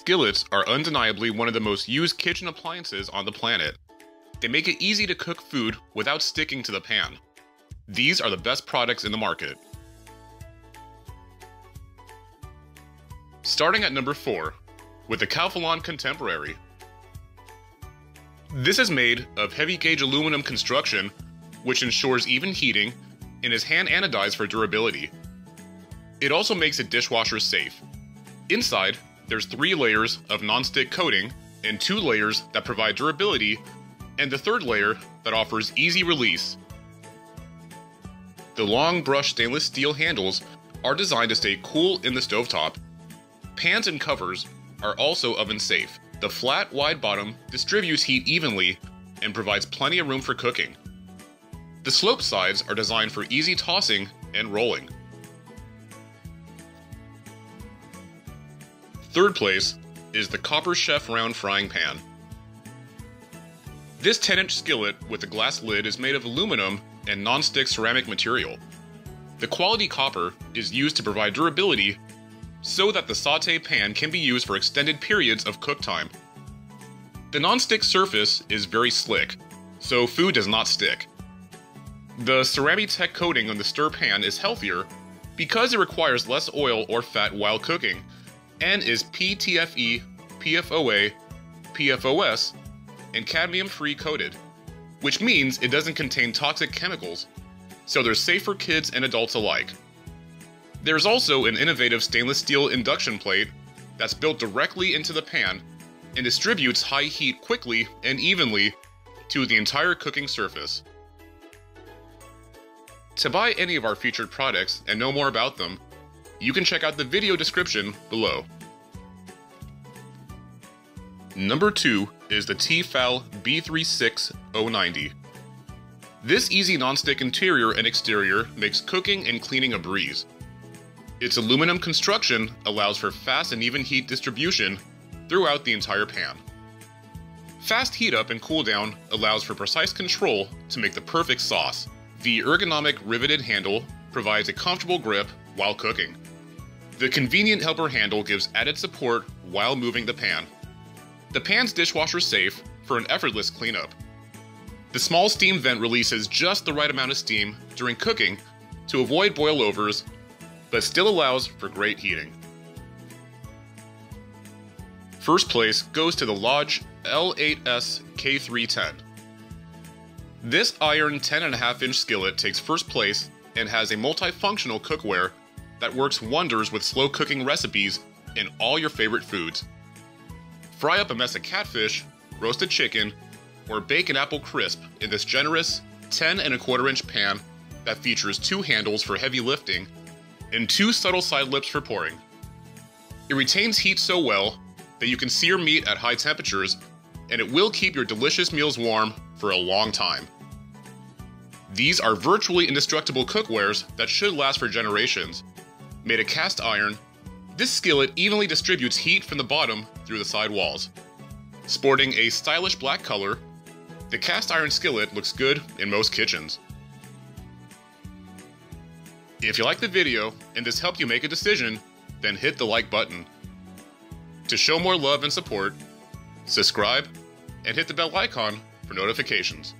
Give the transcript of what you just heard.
Skillets are undeniably one of the most used kitchen appliances on the planet. They make it easy to cook food without sticking to the pan. These are the best products in the market. Starting at number 4, with the Calphalon Contemporary. This is made of heavy gauge aluminum construction, which ensures even heating, and is hand anodized for durability. It also makes it dishwasher safe. Inside, there's three layers of non-stick coating and two layers that provide durability, and the third layer that offers easy release. The long brush stainless steel handles are designed to stay cool in the stovetop. Pans and covers are also oven safe. The flat, wide bottom distributes heat evenly and provides plenty of room for cooking. The slope sides are designed for easy tossing and rolling. Third place is the Copper Chef Round Frying Pan. This 10 inch skillet with a glass lid is made of aluminum and non-stick ceramic material. The quality copper is used to provide durability so that the saute pan can be used for extended periods of cook time. The non-stick surface is very slick, so food does not stick. The Ceramtech coating on the stir pan is healthier because it requires less oil or fat while cooking and is PTFE, PFOA, PFOS, and cadmium free coated, which means it doesn't contain toxic chemicals, so they're safe for kids and adults alike. There's also an innovative stainless steel induction plate that's built directly into the pan and distributes high heat quickly and evenly to the entire cooking surface. To buy any of our featured products and know more about them, you can check out the video description below. Number 2 is the T-fal B36090. This easy non-stick interior and exterior makes cooking and cleaning a breeze. Its aluminum construction allows for fast and even heat distribution throughout the entire pan. Fast heat up and cool down allows for precise control to make the perfect sauce. The ergonomic riveted handle provides a comfortable grip while cooking. The convenient helper handle gives added support while moving the pan. The pan's dishwasher safe for an effortless cleanup. The small steam vent releases just the right amount of steam during cooking to avoid boilovers, but still allows for great heating. First place goes to the Lodge L8S K310. This iron 10.5 inch skillet takes first place and has a multifunctional cookware that works wonders with slow cooking recipes in all your favorite foods. Fry up a mess of catfish, roasted chicken, or bake an apple crisp in this generous 10 and a quarter inch pan that features two handles for heavy lifting and two subtle side lips for pouring. It retains heat so well that you can sear meat at high temperatures and it will keep your delicious meals warm for a long time. These are virtually indestructible cookwares that should last for generations Made of cast iron, this skillet evenly distributes heat from the bottom through the side walls. Sporting a stylish black color, the cast iron skillet looks good in most kitchens. If you like the video and this helped you make a decision, then hit the like button. To show more love and support, subscribe and hit the bell icon for notifications.